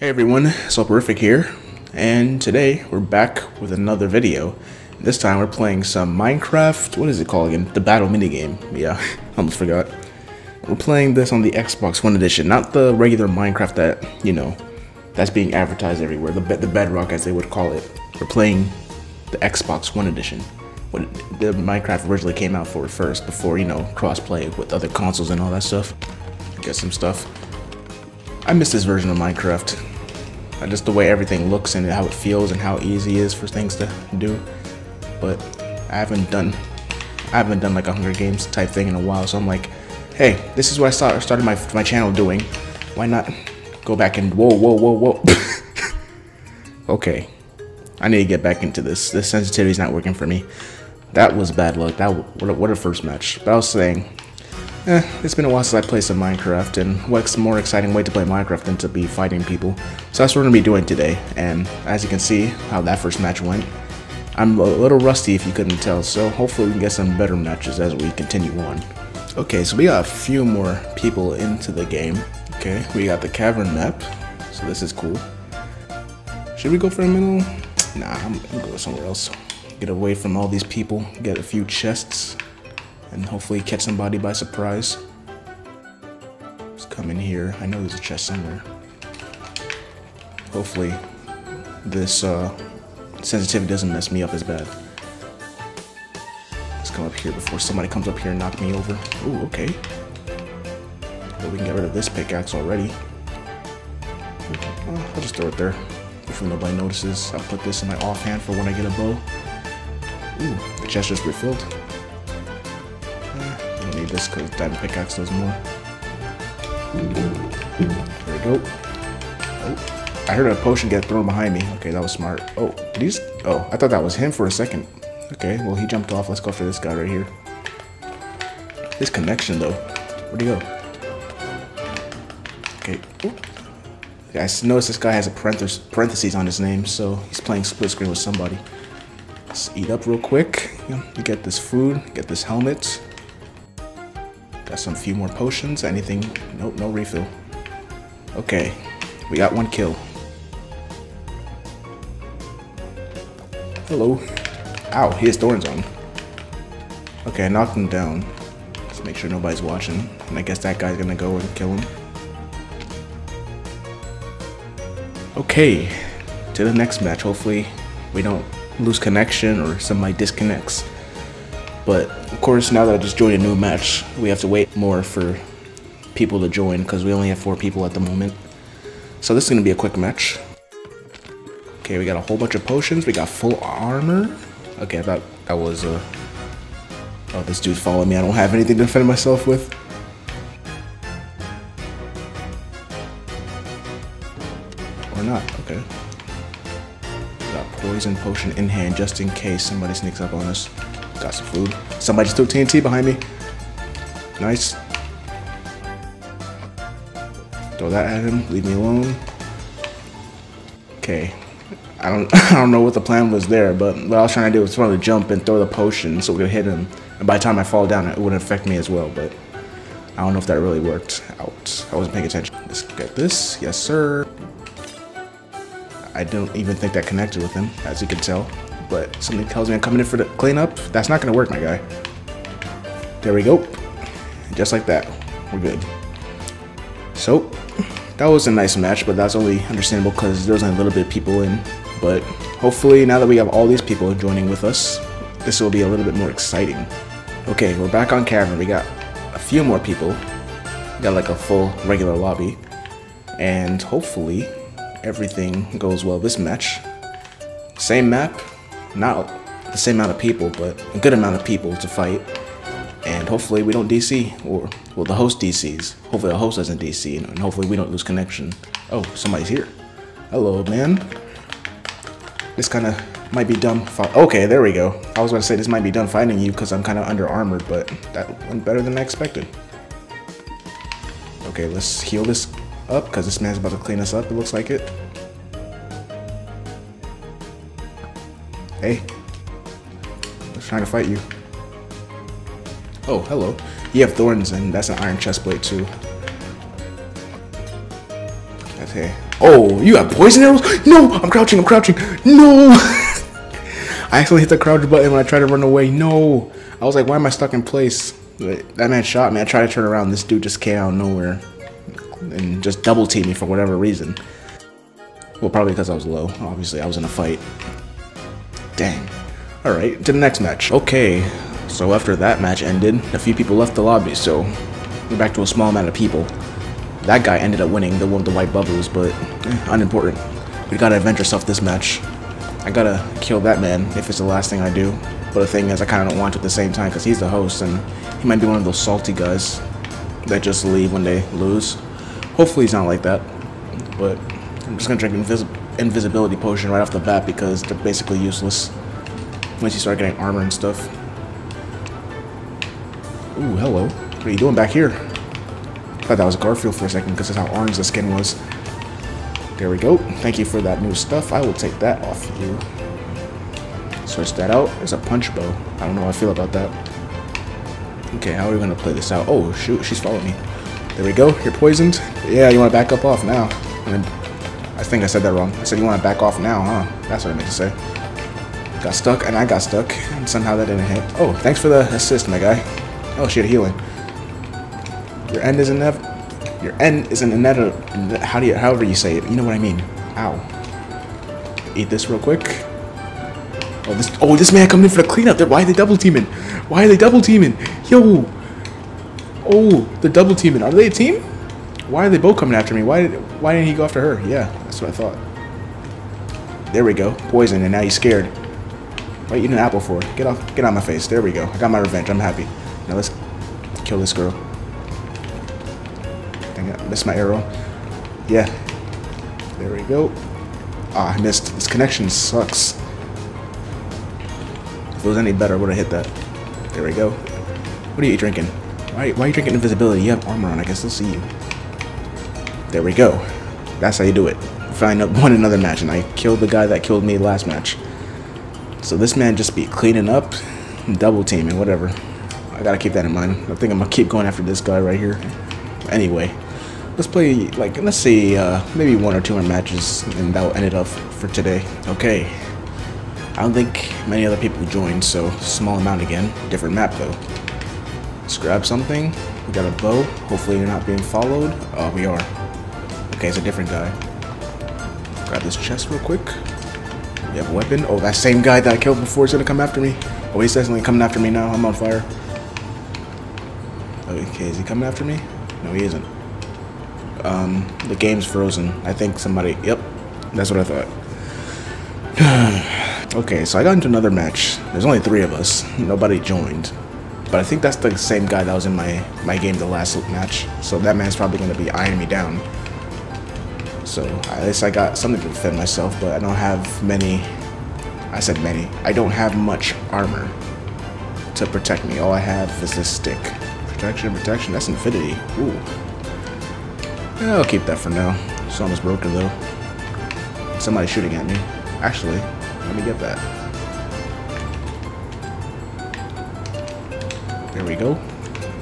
Hey everyone, Soporific here, and today we're back with another video. This time we're playing some Minecraft, what is it called again? The Battle minigame. Yeah, almost forgot. We're playing this on the Xbox One Edition, not the regular Minecraft that, you know, that's being advertised everywhere, the, the Bedrock as they would call it. We're playing the Xbox One Edition. What the Minecraft originally came out for first, before, you know, crossplay with other consoles and all that stuff. Get some stuff. I miss this version of Minecraft. Just the way everything looks and how it feels and how easy it is for things to do. But I haven't done, I haven't done like a Hunger Games type thing in a while. So I'm like, hey, this is what I started my my channel doing. Why not go back and whoa, whoa, whoa, whoa. okay, I need to get back into this. This sensitivity is not working for me. That was bad luck. That what a, what a first match. But I was saying, Eh, it's been a while since I played some Minecraft, and what's more exciting way to play Minecraft than to be fighting people? So that's what we're going to be doing today, and as you can see how that first match went, I'm a little rusty if you couldn't tell, so hopefully we can get some better matches as we continue on. Okay, so we got a few more people into the game. Okay, we got the cavern map, so this is cool. Should we go for a middle? Nah, I'm gonna go somewhere else. Get away from all these people, get a few chests and hopefully catch somebody by surprise. Just come in here. I know there's a chest somewhere. Hopefully this uh, sensitivity doesn't mess me up as bad. Let's come up here before somebody comes up here and knock me over. Ooh, okay. Well, we can get rid of this pickaxe already. I'll just throw it there. Hopefully nobody notices. I'll put this in my offhand for when I get a bow. Ooh, the chest just refilled this because diamond pickaxe does more. There we go. Oh, I heard a potion get thrown behind me. Okay, that was smart. Oh, did he just, oh, I thought that was him for a second. Okay, well he jumped off. Let's go for this guy right here. This connection though. Where'd he go? Okay. Ooh. Guys, notice this guy has a parentheses on his name, so he's playing split screen with somebody. Let's eat up real quick. You get this food, get this helmet. Got some few more potions. Anything? Nope, no refill. Okay, we got one kill. Hello. Ow, he has thorns on. Okay, I knocked him down. Let's make sure nobody's watching. And I guess that guy's gonna go and kill him. Okay, to the next match. Hopefully we don't lose connection or somebody disconnects. But of course, now that I just joined a new match, we have to wait more for people to join because we only have four people at the moment. So this is gonna be a quick match. Okay, we got a whole bunch of potions. We got full armor. Okay, thought that was uh Oh, this dude followed me. I don't have anything to defend myself with. Or not, okay. Got poison potion in hand just in case somebody sneaks up on us. Got some food. Somebody just threw TNT behind me. Nice. Throw that at him. Leave me alone. Okay. I don't I don't know what the plan was there, but what I was trying to do was trying to jump and throw the potion so we could hit him. And by the time I fall down, it wouldn't affect me as well, but I don't know if that really worked out. I wasn't paying attention. Let's get this. Yes, sir. I don't even think that connected with him, as you can tell but something tells me I'm coming in for the cleanup. That's not gonna work, my guy. There we go. Just like that. We're good. So, that was a nice match, but that's only understandable because there was a little bit of people in. But hopefully, now that we have all these people joining with us, this will be a little bit more exciting. Okay, we're back on Cavern. We got a few more people. We got like a full regular lobby. And hopefully, everything goes well this match. Same map, not the same amount of people, but a good amount of people to fight. And hopefully we don't DC, or, well, the host DCs. Hopefully the host doesn't DC, and hopefully we don't lose connection. Oh, somebody's here. Hello, man. This kind of might be dumb. Okay, there we go. I was going to say this might be done fighting you because I'm kind of under armored, but that went better than I expected. Okay, let's heal this up because this man's about to clean us up. It looks like it. Hey. I was trying to fight you. Oh, hello. You have thorns and that's an iron chest plate too. Okay. Oh, you got poison arrows? No, I'm crouching, I'm crouching. No! I accidentally hit the crouch button when I tried to run away. No! I was like, why am I stuck in place? But that man shot me. I tried to turn around. This dude just came out of nowhere and just double teamed me for whatever reason. Well, probably because I was low. Obviously, I was in a fight. Dang. Alright, to the next match. Okay, so after that match ended, a few people left the lobby, so we're back to a small amount of people. That guy ended up winning, the one with the white bubbles, but eh, unimportant. We gotta avenge ourselves this match. I gotta kill that man if it's the last thing I do. But the thing is, I kinda don't want to at the same time because he's the host and he might be one of those salty guys that just leave when they lose. Hopefully he's not like that. But I'm just gonna drink invis invisibility potion right off the bat because they're basically useless. Once you start getting armor and stuff. Ooh, hello. What are you doing back here? thought that was a Garfield for a second because that's how orange the skin was. There we go. Thank you for that new stuff. I will take that off you. Switch that out. There's a punch bow. I don't know how I feel about that. Okay, how are we going to play this out? Oh, shoot. She's following me. There we go. You're poisoned. Yeah, you want to back up off now. I, mean, I think I said that wrong. I said you want to back off now, huh? That's what I meant to say. Got stuck, and I got stuck. And somehow that didn't hit. Oh, thanks for the assist, my guy. Oh, she had healing. Your end is inevitable. Your end is an inevitable. How do you, however you say it, you know what I mean. Ow. Eat this real quick. Oh, this. Oh, this man coming in for the cleanup. There. Why are they double teaming? Why are they double teaming? Yo. Oh, they're double teaming. Are they a team? Why are they both coming after me? Why did Why didn't he go after her? Yeah, that's what I thought. There we go. Poison, and now he's scared. What are you eating an apple for? Get off. Get out of my face. There we go. I got my revenge. I'm happy. Now let's kill this girl. Dang it, I missed my arrow. Yeah. There we go. Ah, I missed. This connection sucks. If it was any better, I would have hit that. There we go. What are you drinking? Why, why are you drinking invisibility? You have armor on. I guess they'll see you. There we go. That's how you do it. Find up won another match, and I killed the guy that killed me last match. So this man just be cleaning up, double teaming, whatever. I gotta keep that in mind. I think I'm gonna keep going after this guy right here. Anyway, let's play like let's see uh, maybe one or two more matches and that'll end it up for today. Okay. I don't think many other people joined so small amount again. Different map though. Let's grab something. We got a bow. Hopefully you're not being followed. Oh we are. Okay it's a different guy grab this chest real quick we have a weapon oh that same guy that I killed before is gonna come after me oh he's definitely coming after me now I'm on fire okay is he coming after me no he isn't um, the game's frozen. I think somebody, yep, that's what I thought. okay, so I got into another match. There's only three of us. Nobody joined. But I think that's the same guy that was in my, my game the last match. So that man's probably going to be eyeing me down. So at least I got something to defend myself, but I don't have many, I said many, I don't have much armor to protect me. All I have is this stick. Protection, protection, that's infinity. Ooh. I'll keep that for now. It's almost broken though. Somebody's shooting at me. Actually, let me get that. There we go.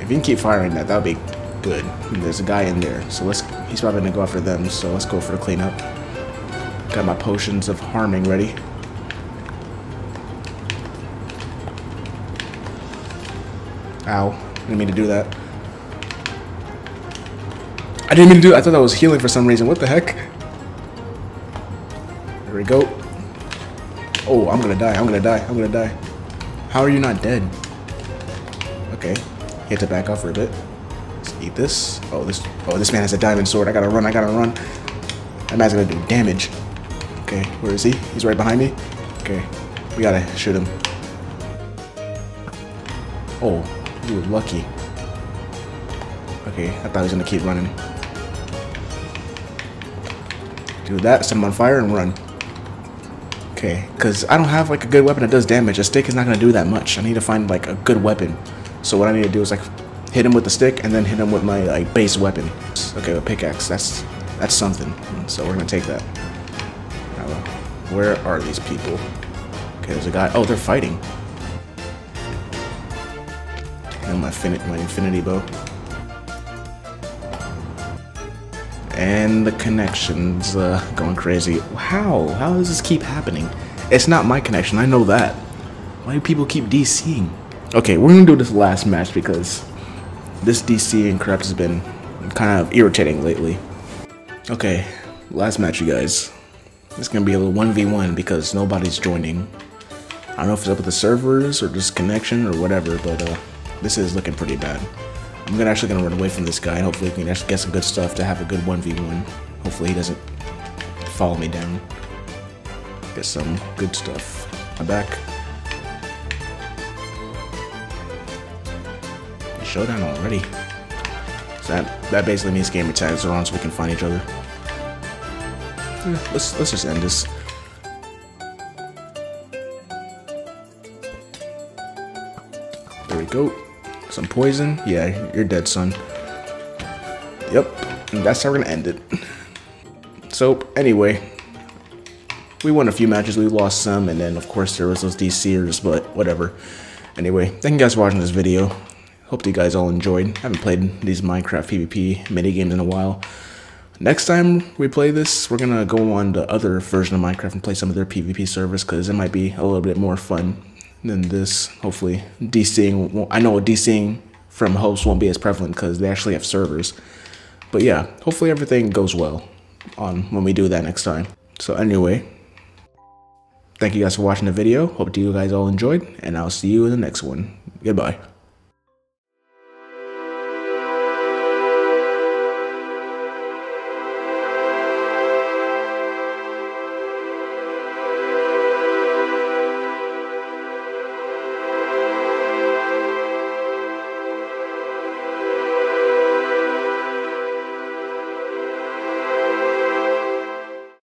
If you can keep firing that, that'll be good. There's a guy in there, so let's. He's probably gonna go after them. So let's go for the cleanup. Got my potions of harming ready. Ow! Didn't mean to do that. I didn't mean to do it. I thought that was healing for some reason. What the heck? There we go. Oh, I'm gonna die. I'm gonna die. I'm gonna die. How are you not dead? Okay. You have to back off for a bit. Eat this. Oh, this. Oh, this man has a diamond sword. I gotta run. I gotta run. That man's gonna do damage. Okay, where is he? He's right behind me. Okay, we gotta shoot him. Oh, you were lucky. Okay, I thought he was gonna keep running. Do that, set him on fire, and run. Okay, because I don't have like a good weapon that does damage. A stick is not to do that much. I need to find like a good weapon. So what I need to do is like hit him with the stick and then hit him with my like base weapon. Okay, a pickaxe. That's that's something. So we're to take that. Where are these people? Okay, there's a guy. Oh, they're fighting. And my, my infinity bow. And the connection's uh, going crazy. How? How does this keep happening? It's not my connection, I know that. Why do people keep DCing? Okay, we're gonna do this last match because this DC and Corrupt has been kind of irritating lately. Okay, last match, you guys. It's gonna be a little 1v1 because nobody's joining. I don't know if it's up with the servers or just connection or whatever, but uh, this is looking pretty bad. I'm gonna actually gonna run away from this guy and hopefully we can actually get some good stuff to have a good 1v1. Hopefully he doesn't follow me down. Get some good stuff. I'm back. Showdown already. So that that basically means gamer tags are on so we can find each other. Yeah, let's let's just end this. There we go. Some poison. Yeah, you're dead, son. Yep. And that's how we're gonna end it. So anyway, we won a few matches, we lost some, and then of course there was those DCers, but whatever. Anyway, thank you guys for watching this video. Hope you guys all enjoyed. I haven't played these Minecraft PvP mini games in a while. Next time we play this, we're gonna go on the other version of Minecraft and play some of their PvP servers because it might be a little bit more fun than this. Hopefully, DCing. I know DCing from hosts won't be as prevalent because they actually have servers. But yeah, hopefully everything goes well on when we do that next time. So anyway, thank you guys for watching the video. Hope you guys all enjoyed, and I'll see you in the next one. Goodbye.